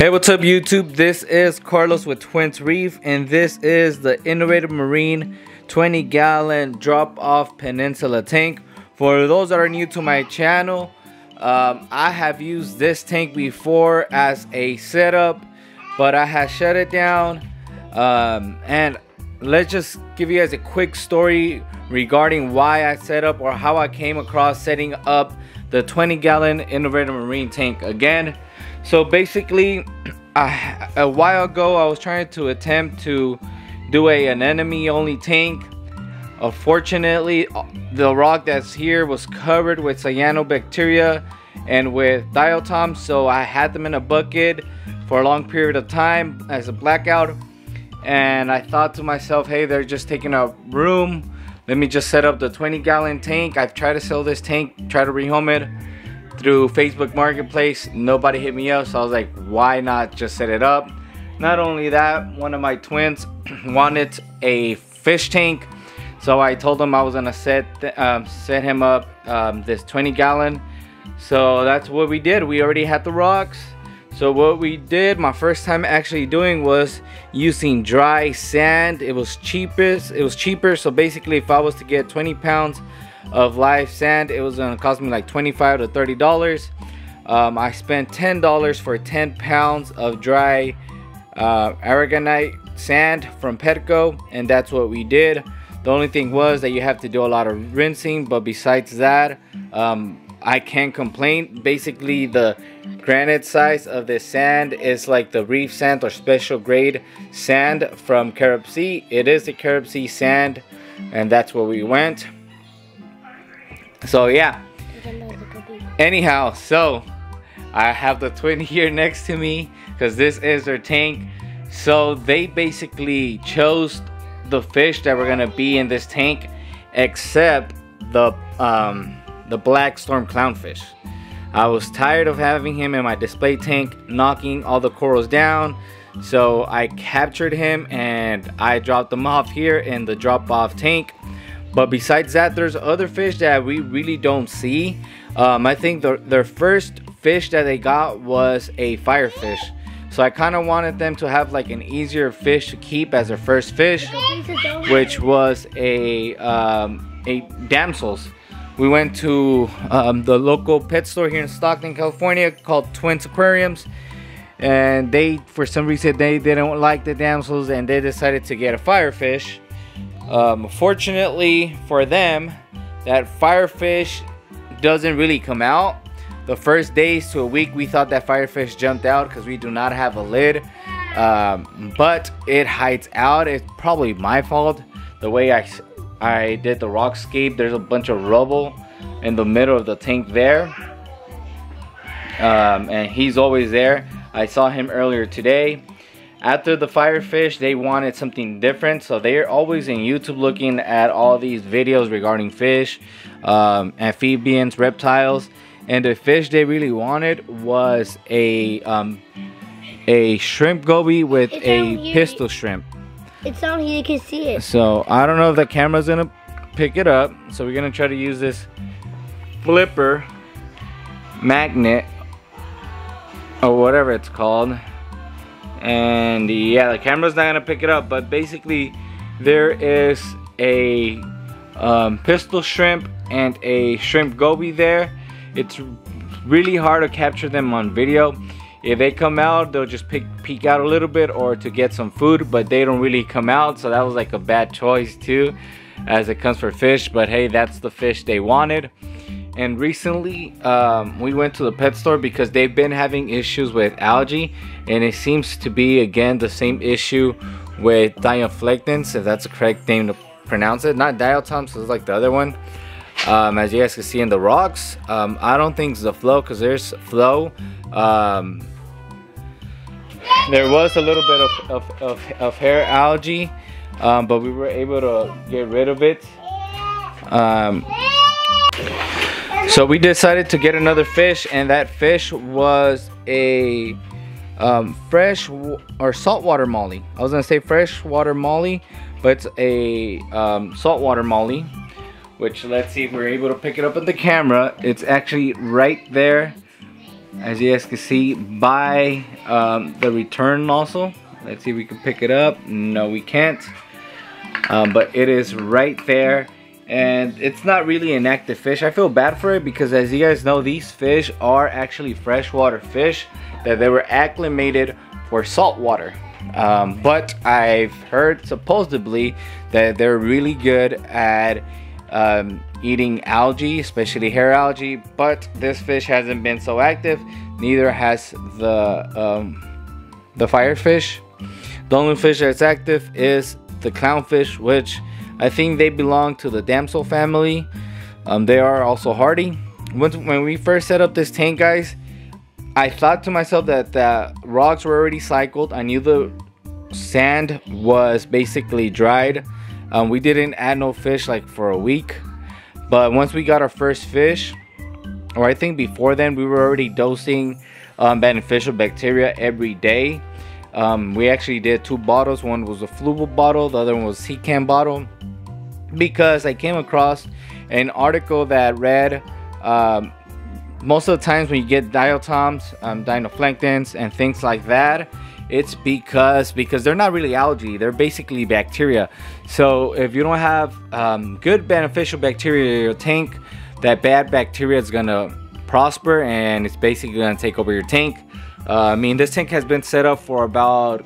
Hey, what's up YouTube? This is Carlos with Twins Reef and this is the Innovative Marine 20 gallon drop off peninsula tank. For those that are new to my channel, um, I have used this tank before as a setup, but I have shut it down. Um, and let's just give you guys a quick story regarding why I set up or how I came across setting up the 20 gallon Innovative Marine tank again. So basically, I, a while ago I was trying to attempt to do a anemone only tank. Unfortunately, the rock that's here was covered with cyanobacteria and with diatoms, so I had them in a bucket for a long period of time as a blackout. And I thought to myself, hey, they're just taking up room. Let me just set up the 20 gallon tank. I've tried to sell this tank, try to rehome it through Facebook Marketplace. Nobody hit me up, so I was like, why not just set it up? Not only that, one of my twins wanted a fish tank, so I told him I was gonna set um, set him up um, this 20 gallon. So that's what we did. We already had the rocks. So what we did, my first time actually doing was using dry sand. It was cheapest. It was cheaper. So basically, if I was to get 20 pounds of live sand. It was gonna cost me like 25 to 30 dollars. Um, I spent ten dollars for 10 pounds of dry uh, aragonite sand from Petco and that's what we did. The only thing was that you have to do a lot of rinsing but besides that um, I can't complain. Basically the granite size of this sand is like the reef sand or special grade sand from Carib Sea. It is the Carib Sea sand and that's where we went so yeah. Anyhow, so I have the twin here next to me because this is their tank. So they basically chose the fish that were gonna be in this tank, except the um, the black storm clownfish. I was tired of having him in my display tank, knocking all the corals down. So I captured him and I dropped him off here in the drop off tank. But besides that, there's other fish that we really don't see. Um, I think the, their first fish that they got was a firefish. So I kind of wanted them to have like an easier fish to keep as their first fish, which was a um, a damsels. We went to um, the local pet store here in Stockton, California called Twins Aquariums. And they, for some reason, they didn't like the damsels and they decided to get a firefish. Um, fortunately for them, that firefish doesn't really come out. The first days to a week, we thought that firefish jumped out because we do not have a lid. Um, but it hides out. It's probably my fault. The way I, I did the rock scape, there's a bunch of rubble in the middle of the tank there. Um, and he's always there. I saw him earlier today after the firefish they wanted something different so they're always in youtube looking at all these videos regarding fish um, amphibians reptiles and the fish they really wanted was a um, a shrimp goby with it's a pistol shrimp. It's down here you can see it. So i don't know if the camera's gonna pick it up so we're gonna try to use this flipper magnet or whatever it's called and yeah the camera's not gonna pick it up but basically there is a um, pistol shrimp and a shrimp goby there. It's really hard to capture them on video. If they come out they'll just pick, peek out a little bit or to get some food but they don't really come out so that was like a bad choice too as it comes for fish. But hey that's the fish they wanted and recently um, we went to the pet store because they've been having issues with algae and it seems to be again the same issue with diaflectans if that's the correct name to pronounce it. Not diatoms it's like the other one. Um, as you guys can see in the rocks. Um, I don't think it's the flow because there's flow. Um, there was a little bit of, of, of, of hair algae um, but we were able to get rid of it. Um, so we decided to get another fish and that fish was a um, fresh or saltwater molly. I was gonna say freshwater molly, but it's a um, saltwater molly. Which let's see if we're able to pick it up in the camera. It's actually right there as you guys can see by um, the return nozzle. let's see if we can pick it up no we can't um, but it is right there and it's not really an active fish I feel bad for it because as you guys know these fish are actually freshwater fish that they were acclimated for salt water um, but I've heard supposedly that they're really good at um, eating algae, especially hair algae, but this fish hasn't been so active. Neither has the um, the firefish. The only fish that's active is the clownfish, which I think they belong to the damsel family. Um, they are also hardy. Once, when we first set up this tank, guys, I thought to myself that the rocks were already cycled. I knew the sand was basically dried. Um, we didn't add no fish like for a week. But once we got our first fish, or I think before then, we were already dosing um, beneficial bacteria every day. Um, we actually did two bottles. One was a Fluval bottle, the other one was Seachem bottle. Because I came across an article that read um, most of the times when you get diatoms, um, and things like that, it's because because they're not really algae they're basically bacteria. So if you don't have um, good beneficial bacteria in your tank that bad bacteria is gonna prosper and it's basically gonna take over your tank. Uh, I mean this tank has been set up for about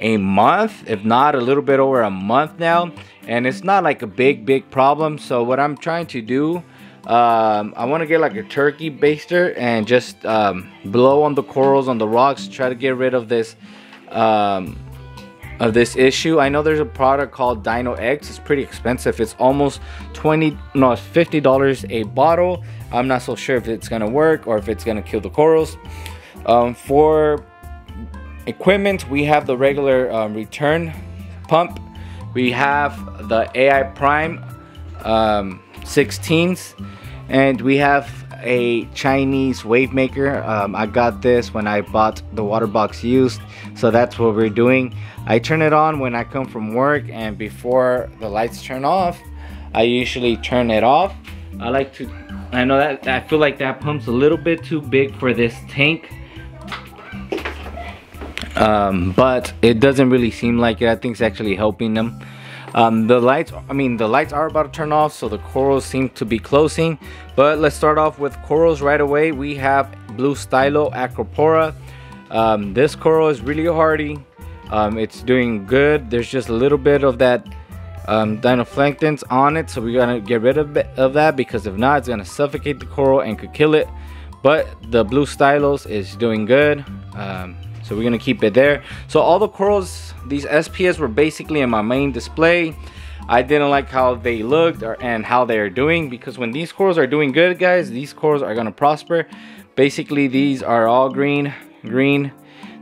a month if not a little bit over a month now and it's not like a big big problem. So what I'm trying to do um, I want to get like a turkey baster and just um, blow on the corals on the rocks try to get rid of this um, of this issue. I know there's a product called Dino X. It's pretty expensive. It's almost 20 no it's 50 dollars a bottle. I'm not so sure if it's gonna work or if it's gonna kill the corals. Um, for equipment we have the regular um, return pump we have the AI Prime um, 16s and we have a Chinese wave maker. Um, I got this when I bought the water box used so that's what we're doing. I turn it on when I come from work and before the lights turn off I usually turn it off. I like to I know that I feel like that pump's a little bit too big for this tank um, but it doesn't really seem like it I think it's actually helping them um, the lights, I mean, the lights are about to turn off, so the corals seem to be closing. But let's start off with corals right away. We have Blue Stylo Acropora. Um, this coral is really hardy. Um, it's doing good. There's just a little bit of that um, dinoflagellants on it, so we're gonna get rid of, of that because if not, it's gonna suffocate the coral and could kill it. But the Blue Stylos is doing good. Um, so we're gonna keep it there. So all the corals, these SPS were basically in my main display. I didn't like how they looked or, and how they're doing because when these corals are doing good, guys, these corals are gonna prosper. Basically, these are all green, green.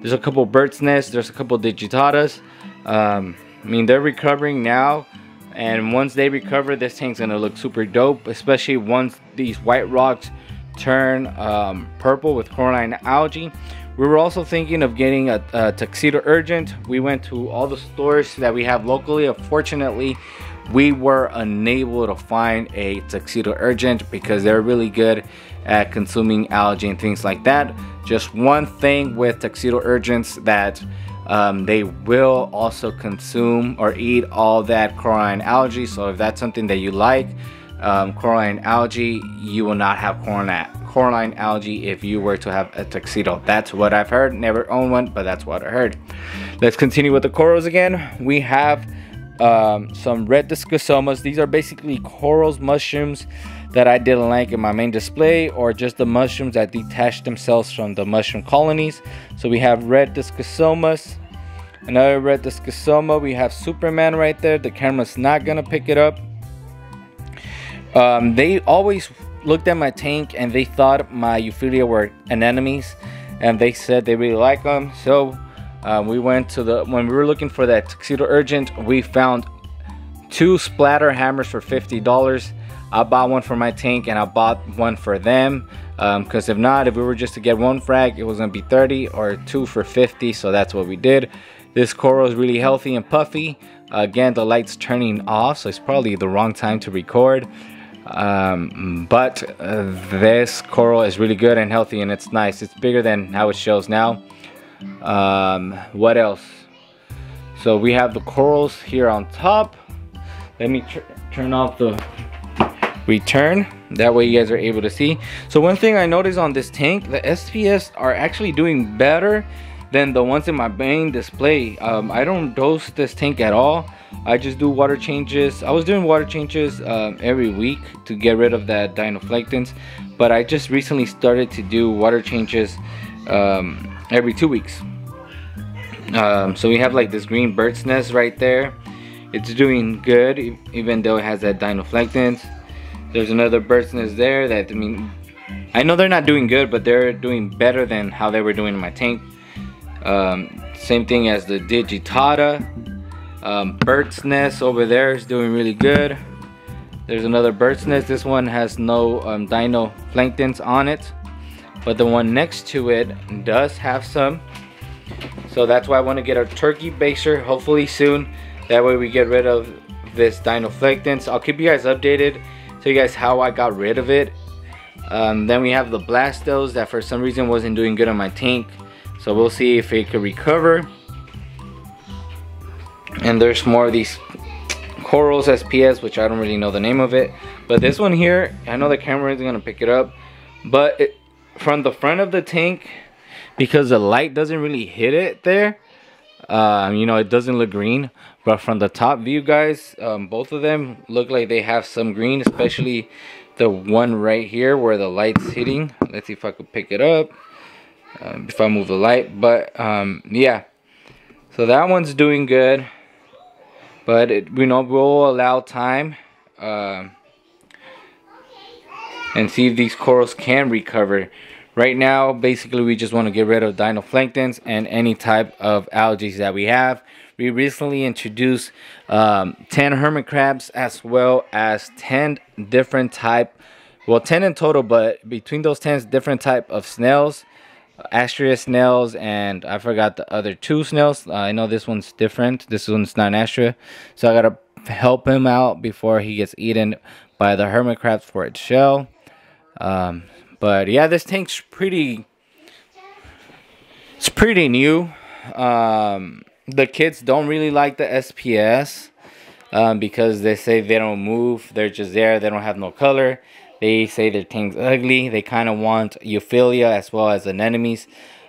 There's a couple bird's nests, there's a couple digitatas. Um, I mean, they're recovering now. And once they recover, this tank's gonna look super dope, especially once these white rocks turn um, purple with coralline algae. We were also thinking of getting a, a, Tuxedo Urchin. We went to all the stores that we have locally. Unfortunately, we were unable to find a Tuxedo Urchin because they're really good at consuming algae and things like that. Just one thing with Tuxedo Urchins that um, they will also consume or eat all that coralline algae. So if that's something that you like, um, coralline algae, you will not have coralline coralline algae if you were to have a tuxedo. That's what I've heard. Never owned one, but that's what I heard. Let's continue with the corals again. We have um, some red discosomas. These are basically corals, mushrooms that I didn't like in my main display or just the mushrooms that detached themselves from the mushroom colonies. So we have red discosomas. Another red discosoma. We have Superman right there. The camera's not gonna pick it up. Um, they always looked at my tank and they thought my Euphyllia were anemones and they said they really like them. So uh, we went to the, when we were looking for that Tuxedo Urchin, we found two splatter hammers for $50. I bought one for my tank and I bought one for them. Because um, if not, if we were just to get one frag, it was going to be 30 or two for 50. So that's what we did. This coral is really healthy and puffy. Again, the light's turning off, so it's probably the wrong time to record. Um, but uh, this coral is really good and healthy and it's nice. It's bigger than how it shows now. Um, what else? So we have the corals here on top. Let me turn off the return. That way you guys are able to see. So one thing I noticed on this tank, the SPS are actually doing better than the ones in my main display. Um, I don't dose this tank at all. I just do water changes. I was doing water changes um, every week to get rid of that dinoflectins. But I just recently started to do water changes um, every two weeks. Um, so we have like this green bird's nest right there. It's doing good even though it has that dinoflectins. There's another bird's nest there that I mean I know they're not doing good but they're doing better than how they were doing in my tank. Um, same thing as the digitata. Um, bird's nest over there is doing really good. There's another bird's nest. This one has no um, on it. But the one next to it does have some. So that's why I want to get a turkey baster hopefully soon. That way we get rid of this dinoflectins. I'll keep you guys updated. Tell you guys how I got rid of it. Um, then we have the Blastos that for some reason wasn't doing good on my tank. So we'll see if it could recover. And there's more of these Corals SPS, which I don't really know the name of it. But this one here, I know the camera isn't going to pick it up. But it, from the front of the tank, because the light doesn't really hit it there, uh, you know, it doesn't look green. But from the top view, guys, um, both of them look like they have some green, especially the one right here where the light's hitting. Let's see if I could pick it up um, if I move the light. But um, yeah, so that one's doing good but it, you know we'll allow time uh, and see if these corals can recover. Right now basically we just want to get rid of dinoflectins and any type of algae that we have. We recently introduced um, 10 hermit crabs as well as 10 different type well 10 in total but between those 10 different type of snails Astrea snails and I forgot the other two snails. Uh, I know this one's different. This one's not Astrea. So I gotta help him out before he gets eaten by the hermit crabs for its shell. Um, but yeah, this tank's pretty. It's pretty new. Um, the kids don't really like the SPS um, because they say they don't move. They're just there. They don't have no color. They say their thing's ugly. They kind of want Euphyllia as well as anemones.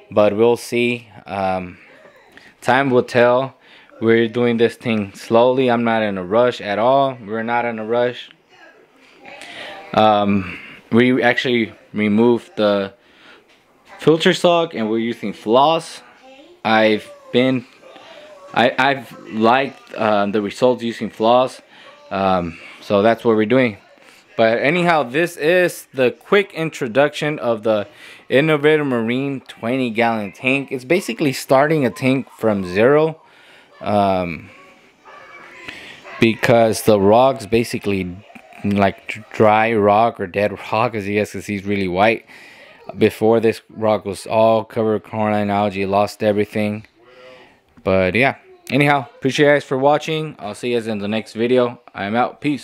But we'll see. Um, time will tell. We're doing this thing slowly. I'm not in a rush at all. We're not in a rush. Um, we actually removed the filter sock and we're using floss. I've been, I, I've liked uh, the results using floss. Um, so that's what we're doing. But anyhow, this is the quick introduction of the Innovator Marine 20 gallon tank. It's basically starting a tank from zero. Um, because the rock's basically like dry rock or dead rock as you guys can see is really white. Before this rock was all covered with coralline algae, lost everything. But yeah, anyhow, appreciate you guys for watching. I'll see you guys in the next video. I'm out. Peace.